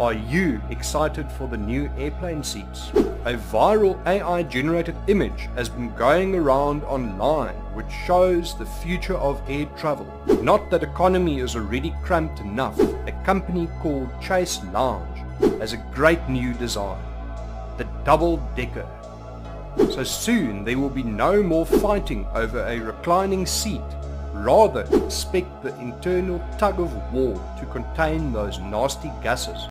Are you excited for the new airplane seats? A viral AI-generated image has been going around online which shows the future of air travel. Not that economy is already cramped enough, a company called Chaise Longue has a great new design. The double decker. So soon there will be no more fighting over a reclining seat Rather, expect the internal tug of war to contain those nasty gases.